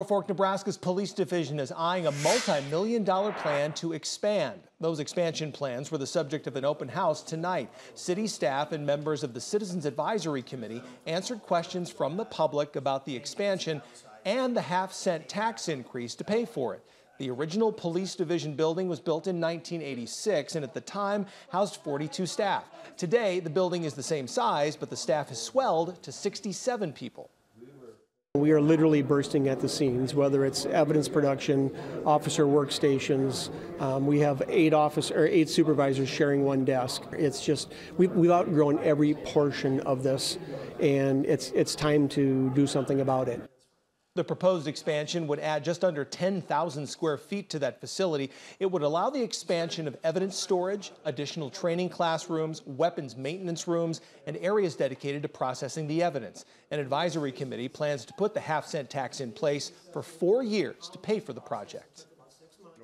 Norfolk, Nebraska's police division is eyeing a multi-million dollar plan to expand. Those expansion plans were the subject of an open house tonight. City staff and members of the Citizens Advisory Committee answered questions from the public about the expansion and the half cent tax increase to pay for it. The original police division building was built in 1986 and at the time housed 42 staff. Today, the building is the same size, but the staff has swelled to 67 people. We are literally bursting at the seams, whether it's evidence production, officer workstations. Um, we have eight office or eight supervisors sharing one desk. It's just we, we've outgrown every portion of this, and it's it's time to do something about it. The proposed expansion would add just under 10,000 square feet to that facility. It would allow the expansion of evidence storage, additional training classrooms, weapons maintenance rooms, and areas dedicated to processing the evidence. An advisory committee plans to put the half cent tax in place for four years to pay for the project.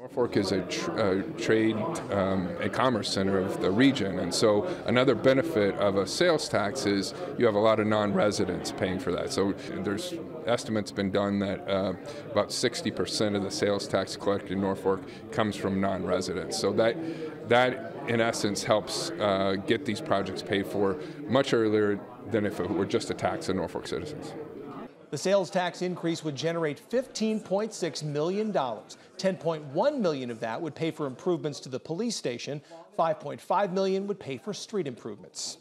Norfolk is a, tr a trade um, and commerce center of the region, and so another benefit of a sales tax is you have a lot of non-residents paying for that. So there's estimates been done that uh, about 60% of the sales tax collected in Norfolk comes from non-residents. So that that in essence helps uh, get these projects paid for much earlier than if it were just a tax on Norfolk citizens. The sales tax increase would generate $15.6 million. 10.1 million of that would pay for improvements to the police station. 5.5 million would pay for street improvements.